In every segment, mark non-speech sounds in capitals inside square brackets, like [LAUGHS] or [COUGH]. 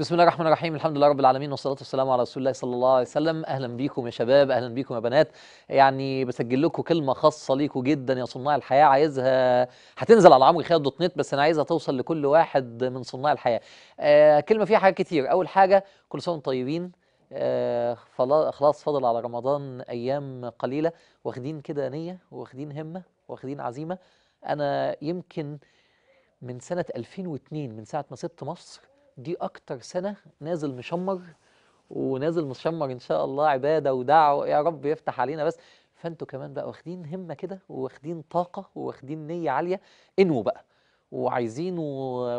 بسم الله الرحمن الرحيم. الحمد لله رب العالمين والصلاة والسلام على رسول الله صلى الله عليه وسلم. أهلا بيكم يا شباب أهلا بيكم يا بنات. يعني بسجل لكم كلمة خاصة ليكم جدا يا صناع الحياة. عايزها هتنزل على عمرو خالد دوت نت بس أنا عايزها توصل لكل واحد من صناع الحياة. آه كلمة فيها حاجات كتير. أول حاجة كل سنة وأنتم طيبين. آه خلاص فاضل على رمضان أيام قليلة. واخدين كده نية واخدين همة واخدين عزيمة. أنا يمكن من سنة 2002 من ساعة ما سبت مصر دي أكتر سنة نازل مشمر ونازل مشمر إن شاء الله عبادة ودعوة يا رب يفتح علينا بس. فأنتوا كمان بقى واخدين همة كده واخدين طاقة واخدين نية عالية انووا بقى. وعايزينه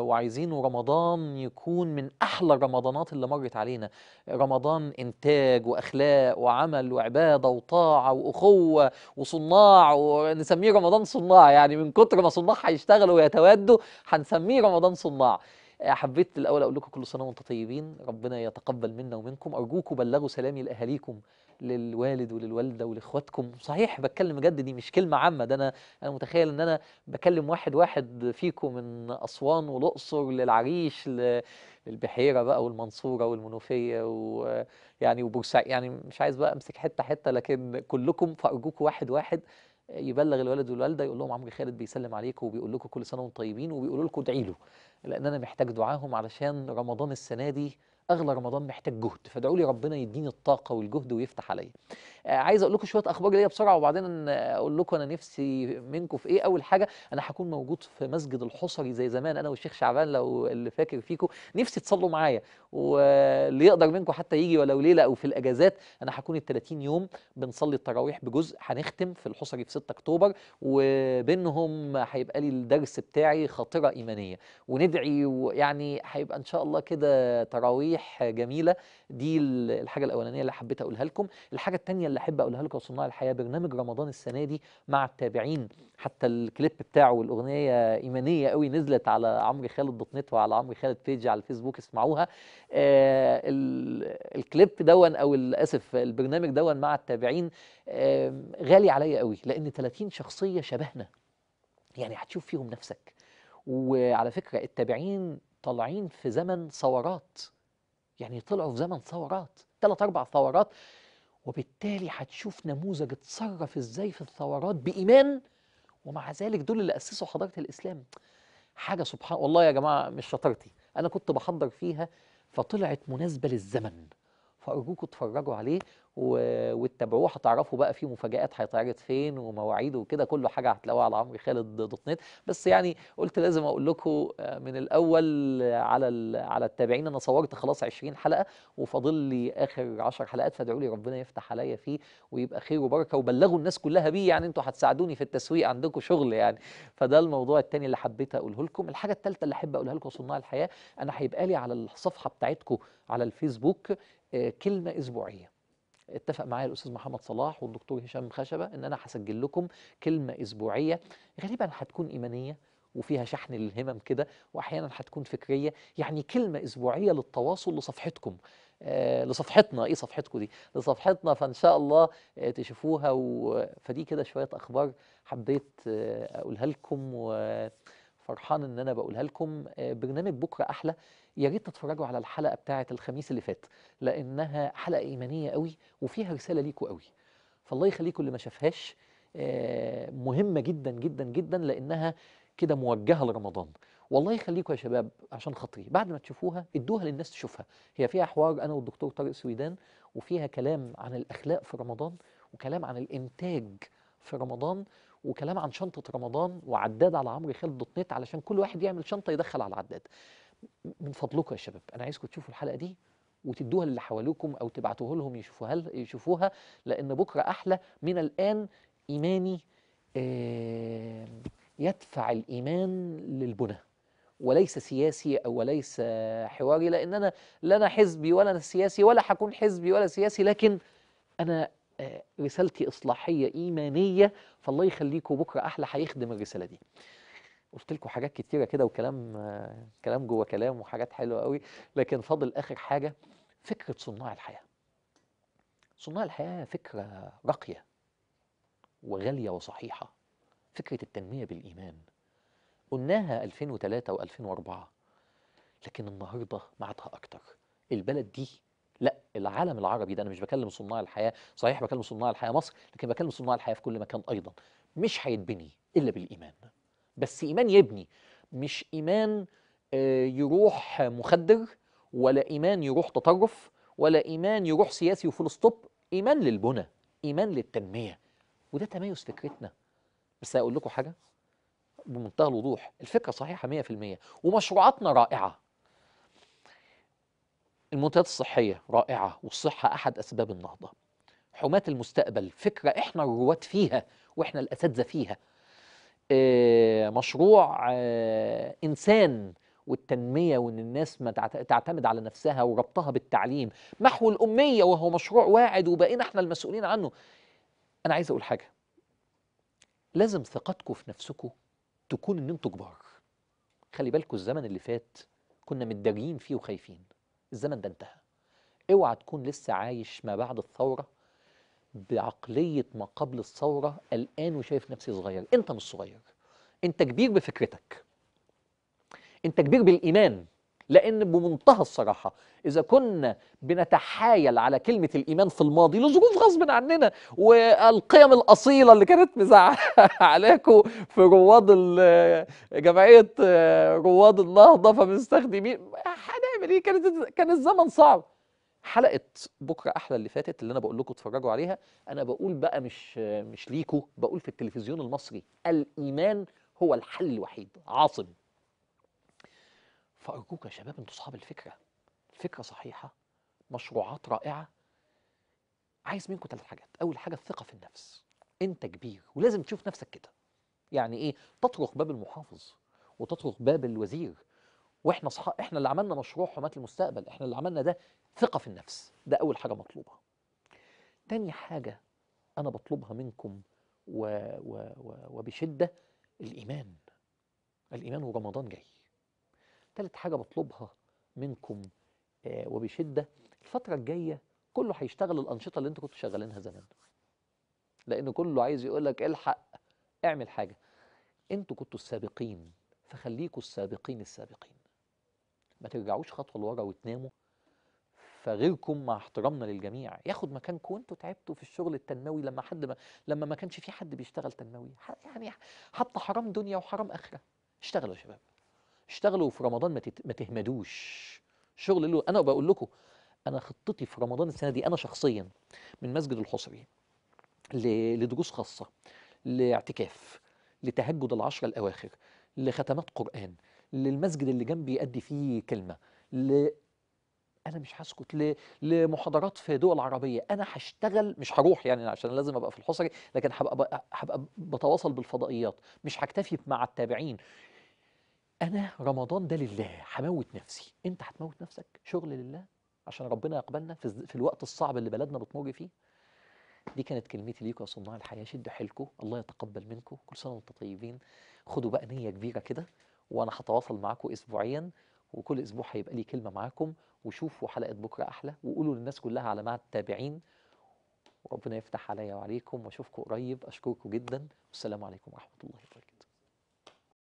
وعايزينه رمضان يكون من أحلى الرمضانات اللي مرت علينا. رمضان إنتاج وأخلاق وعمل وعبادة وطاعة وأخوة وصناع ونسميه رمضان صناع يعني من كتر ما صناع هيشتغلوا ويتوادوا هنسميه رمضان صناع. حبيت الأول أقول لكم كل سنة وأنتم طيبين ربنا يتقبل منا ومنكم. أرجوكم بلغوا سلامي لأهاليكم. للوالد وللوالدة ولإخواتكم. صحيح بتكلم بجد دي مش كلمة عامة. ده أنا أنا متخيل إن أنا بكلم واحد واحد فيكم من أسوان والأقصر للعريش للبحيرة بقى والمنصورة والمنوفية ويعني وبورسعيد يعني مش عايز بقى أمسك حتة حتة لكن كلكم فارجوكم واحد واحد يبلغ الوالد والوالدة يقول لهم عمرو خالد بيسلم عليكم وبيقول لكم كل سنة وأنتم طيبين وبيقولوا لكم ادعي له لأن أنا محتاج دعاهم علشان رمضان السنة دي أغلى رمضان محتاج جهد فادعوا لي ربنا يديني الطاقة والجهد ويفتح عليا. آه، عايز أقول لكم شوية أخبار ليا بسرعة وبعدين أقول لكم أنا نفسي منكم في إيه. أول حاجة أنا هكون موجود في مسجد الحصري زي زمان أنا والشيخ شعبان لو اللي فاكر فيكم. نفسي تصلوا معايا واللي يقدر منكم حتى يجي ولو ليلة أو في الأجازات أنا هكون ال 30 يوم بنصلي التراويح بجزء هنختم في الحصري في 6 أكتوبر وبينهم هيبقى لي الدرس بتاعي خاطرة إيمانية. وندعي ويعني هيبقى إن شاء الله كده تراويح جميلة. دي ال- الحاجة الأولانية اللي حبيت أقولها لكم. الحاجة الثانية اللي أحب أقولها لكم صناع الحياة برنامج رمضان السنة دي مع التابعين. حتى الكليب بتاعه والأغنية إيمانية قوي نزلت على عمرو خالد دوت نت وعلى عمرو خالد بيج على الفيسبوك اسمعوها. آه ال- الكليب دون أو ال- اسف البرنامج دون مع التابعين آه غالي عليا قوي لأن 30 شخصية شبهنا. يعني هتشوف فيهم نفسك. وعلى فكرة التابعين طالعين في زمن ثورات. يعني طلعوا في زمن ثورات ثلاث أربع ثورات وبالتالي هتشوف نموذج اتصرف إزاي في الثورات بإيمان ومع ذلك دول اللي أسسوا حضارة الإسلام. حاجة سبحان والله يا جماعة مش شطارتي أنا كنت بحضر فيها فطلعت مناسبة للزمن فأرجوكم اتفرجوا عليه و... واتبعوه. هتعرفوا بقى في مفاجآت هيتعرض فين ومواعيد وكده. كل حاجة هتلاقوها على عمرو خالد دوت نت. بس يعني قلت لازم أقول لكم آه، من الأول على. على التابعين. أنا صورت خلاص 20 حلقة وفاضل لي آخر 10 حلقات. فادعوا لي ربنا يفتح عليا فيه ويبقى خير وبركة وبلغوا الناس كلها بيه. يعني أنتوا هتساعدوني في التسويق عندكم شغل يعني. فده الموضوع التاني اللي حبيت أقوله لكم. الحاجة الثالثه اللي أحب أقولها لكم صناع الحياة أنا هيبقى لي على الصفحة بتاعتكم على الفيسبوك آه، كلمة أسبوعية. اتفق معايا الأستاذ محمد صلاح والدكتور هشام خشبة إن أنا هسجل لكم كلمة أسبوعية غالبا هتكون إيمانية وفيها شحن للهمم كده واحيانا هتكون فكرية يعني كلمة أسبوعية للتواصل لصفحتكم آه لصفحتنا إيه صفحتكم دي؟ لصفحتنا فإن شاء الله آه تشوفوها و... فدي كده شوية أخبار حبيت آه أقولها لكم وفرحان إن أنا بقولها لكم. آه برنامج بكرة أحلى. يا ريت تتفرجوا على الحلقة بتاعة الخميس اللي فات لأنها حلقة إيمانية قوي وفيها رسالة ليكوا قوي. فالله يخليكم اللي ما شافهاش آه، مهمة جدا جدا جدا لأنها كده موجهة لرمضان. والله يخليكم يا شباب عشان خاطري. بعد ما تشوفوها ادوها للناس تشوفها. هي فيها حوار أنا والدكتور طارق سويدان وفيها كلام عن الأخلاق في رمضان وكلام عن الإنتاج في رمضان وكلام عن شنطة رمضان وعداد على عمرو خالد دوت نت علشان كل واحد يعمل شنطة يدخل على العداد من فضلكم يا شباب أنا عايزكم تشوفوا الحلقة دي وتدوها للي حواليكم أو تبعتوها لهم يشوفوها يشوفوها لأن بكرة أحلى من الآن إيماني يدفع الإيمان للبنى. وليس سياسي أو وليس حواري لأن أنا لا أنا حزبي ولا أنا سياسي ولا هكون حزبي ولا سياسي لكن أنا رسالتي إصلاحية إيمانية فالله يخليكم بكرة أحلى هيخدم الرسالة دي. قلت لكم حاجات كتيرة كده وكلام آه، كلام جوه كلام وحاجات حلوة قوي لكن فاضل آخر حاجة فكرة صناع الحياة. صناع الحياة فكرة راقية وغالية وصحيحة. فكرة التنمية بالإيمان. قلناها 2003 و2004 لكن النهارده معادها أكتر. البلد دي لا العالم العربي ده أنا مش بكلم صناع الحياة صحيح بكلم صناع الحياة مصر لكن بكلم صناع الحياة في كل مكان أيضا. مش هيتبني إلا بالإيمان. بس إيمان يبني مش إيمان آه، يروح مخدر ولا إيمان يروح تطرف ولا إيمان يروح سياسي وفول ستوب. إيمان للبنى إيمان للتنمية. وده تميز فكرتنا. بس هقول لكم حاجة بمنتهى الوضوح الفكرة صحيحة 100% ومشروعاتنا رائعة. المنتجات الصحية رائعة والصحة أحد أسباب النهضة. حماة المستقبل فكرة إحنا الرواد فيها وإحنا الأساتذة فيها. آه، مشروع آه، إنسان والتنمية وإن الناس ما تعت- تعتمد على نفسها وربطها بالتعليم. محو الأمية وهو مشروع واعد وبقينا إحنا المسؤولين عنه. أنا عايز أقول حاجة. لازم ثقتكم في نفسكم تكون إن أنتوا كبار. خلي بالكم الزمن اللي فات كنا متداريين فيه وخايفين. الزمن ده انتهى. اوعى تكون لسه عايش ما بعد الثورة بعقلية ما قبل الثورة الان وشايف نفسي صغير. انت مش صغير. انت كبير بفكرتك. انت كبير بالإيمان. لأن بمنتهى الصراحة إذا كنا بنتحايل على كلمة الإيمان في الماضي لظروف غصب عننا والقيم الأصيلة اللي كانت مزعلاكوا [LAUGHS] في رواد ال- جمعية رواد النهضة فمستخدمين. هنعمل إيه؟ كانت كان الزمن صعب. حلقة بكرة أحلى اللي فاتت اللي أنا بقول لكم اتفرجوا عليها أنا بقول بقى مش مش ليكوا بقول في التلفزيون المصري الإيمان هو الحل الوحيد عاصم فارجوك يا شباب أنتوا اصحاب الفكرة. الفكرة صحيحة مشروعات رائعة. عايز منكم ثلاث حاجات. أول حاجة الثقة في النفس. أنت كبير ولازم تشوف نفسك كده. يعني إيه؟ تطرق باب المحافظ وتطرق باب الوزير. وإحنا صح... إحنا اللي عملنا مشروع حماة المستقبل. إحنا اللي عملنا ده. ثقة في النفس. ده أول حاجة مطلوبة. تاني حاجة أنا بطلبها منكم و... و... و... وبشدة الإيمان. الإيمان ورمضان جاي. تالت حاجة بطلبها منكم آه وبشدة الفترة الجاية كله هيشتغل الأنشطة اللي أنتوا كنتوا شغالينها زمان. لأن كله عايز يقول لك الحق اعمل حاجة. أنتوا كنتوا السابقين فخليكوا السابقين السابقين. ما ترجعوش خطوة لورا وتناموا فغيركم مع احترامنا للجميع. ياخد مكانكم وانتوا تعبتوا في الشغل التنموي لما حد ما لما ما كانش في حد بيشتغل تنموي. يعني حتى حرام دنيا وحرام آخرة. اشتغلوا يا شباب. اشتغلوا في رمضان ما, تهمدوش شغل له أنا بقول لكم أنا خطتي في رمضان السنة دي أنا شخصيا من مسجد الحصري. لدروس خاصة لاعتكاف لتهجد العشرة الأواخر لختمات قرآن للمسجد اللي جنبي يأدي فيه كلمة ل... أنا مش هسكت ل... لمحاضرات في دول عربية أنا هشتغل مش هروح يعني عشان لازم أبقى في الحصري لكن هبقى هبقى بتواصل بالفضائيات مش هكتفي مع التابعين أنا رمضان ده لله هموت نفسي. أنت هتموت نفسك؟ شغل لله؟ عشان ربنا يقبلنا في, في الوقت الصعب اللي بلدنا بتمر فيه؟ دي كانت كلمتي ليكم يا صناع الحياة. شدوا حيلكم الله يتقبل منكم كل سنة وأنتم طيبين. خدوا بقى نية كبيرة كده وأنا هتواصل معاكم أسبوعيا وكل أسبوع هيبقى لي كلمة معاكم. وشوفوا حلقة بكرة أحلى وقولوا للناس كلها على مع التابعين وربنا يفتح عليا وعليكم وأشوفكم قريب. أشكركم جدا. والسلام عليكم ورحمة الله وبركاته.